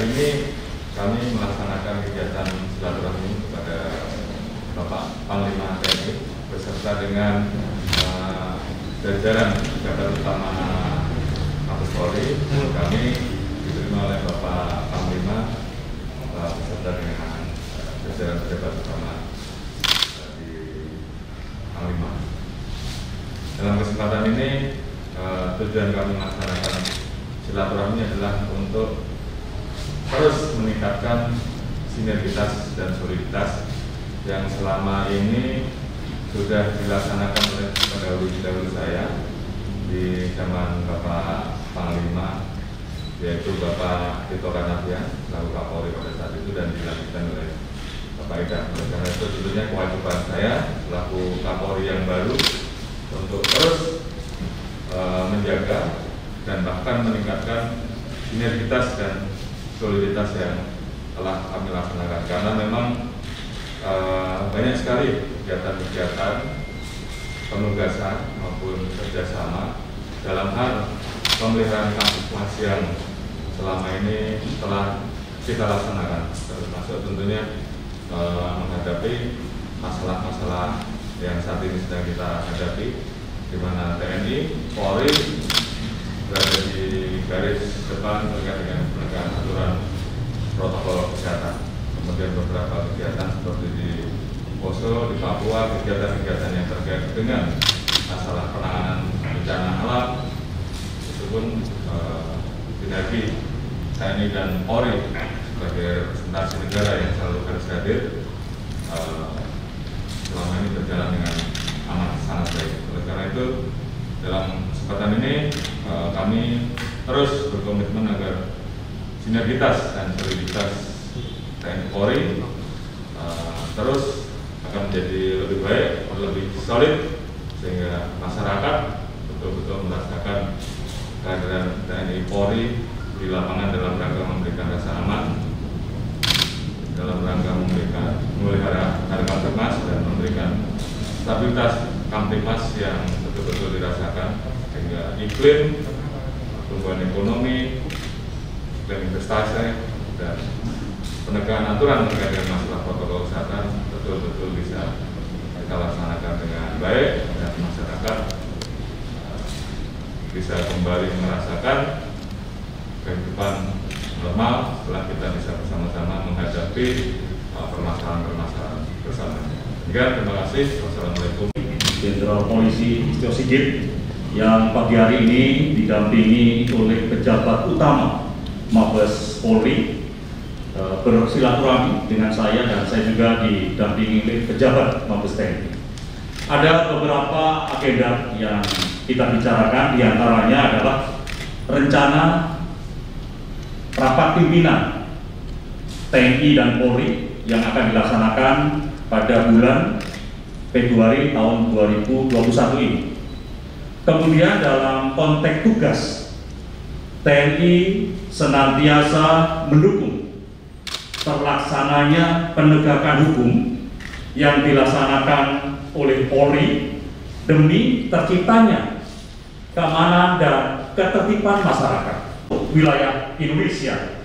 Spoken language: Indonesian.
hari ini kami melaksanakan kegiatan silaturahmi kepada Bapak Panglima TNI beserta dengan uh, jajaran jabat utama Mabes Polri. Kami diterima oleh Bapak Panglima uh, beserta dengan jajaran jabat utama di Panglima. Dalam kesempatan ini uh, tujuan kami melaksanakan silaturahmi adalah untuk terus meningkatkan sinergitas dan soliditas yang selama ini sudah dilaksanakan oleh pendahulu-pendahulu saya di zaman Bapak Panglima yaitu Bapak Tito Karnavian selaku Kapolri pada saat itu dan dilanjutkan oleh Bapak Ida. Oleh karena itu tentunya kewajiban saya selaku Kapolri yang baru untuk terus e, menjaga dan bahkan meningkatkan sinergitas dan soliditas yang telah kami laksanakan. Karena memang uh, banyak sekali kegiatan-kegiatan penugasan maupun kerjasama dalam hal pemeliharaan kampus yang selama ini telah kita laksanakan. Termasuk tentunya uh, menghadapi masalah-masalah yang saat ini sedang kita hadapi di mana TNI, Polri berada di garis depan terkait dengan aturan protokol kesehatan. Kemudian beberapa kegiatan seperti di Poso, di Papua, kegiatan-kegiatan yang terkait dengan masalah penanganan bencana alam itu pun uh, sinergi TNI dan Polri sebagai representasi negara yang selalu harus hadir uh, selama ini berjalan dengan aman sangat baik. Oleh karena itu dalam kesempatan ini uh, kami terus berkomitmen agar sinergitas dan soliditas TNI Polri uh, terus akan menjadi lebih baik, lebih solid sehingga masyarakat betul-betul merasakan kehadiran TNI Polri di lapangan dalam rangka memberikan rasa aman, dalam rangka memberikan memelihara harga emas dan memberikan stabilitas kamtimas yang betul-betul dirasakan sehingga iklim pertumbuhan ekonomi, iklim investasi dan penegakan aturan terkait dengan masalah protokol kesehatan betul-betul bisa kita laksanakan dengan baik dan masyarakat uh, bisa kembali merasakan kehidupan normal setelah kita bisa bersama-sama menghadapi uh, permasalahan-permasalahan bersamanya. terima kasih. Wassalamualaikum. Jenderal Polisi Istio Sigit yang pagi hari ini didampingi oleh pejabat utama Mabes Polri e, bersilaturahmi dengan saya dan saya juga didampingi oleh pejabat Mabes TNI. Ada beberapa agenda yang kita bicarakan di antaranya adalah rencana rapat pimpinan TNI dan Polri yang akan dilaksanakan pada bulan Februari tahun 2021 ini. Kemudian dalam konteks tugas, TNI senantiasa mendukung terlaksananya penegakan hukum yang dilaksanakan oleh Polri demi terciptanya keamanan dan ketertiban masyarakat wilayah Indonesia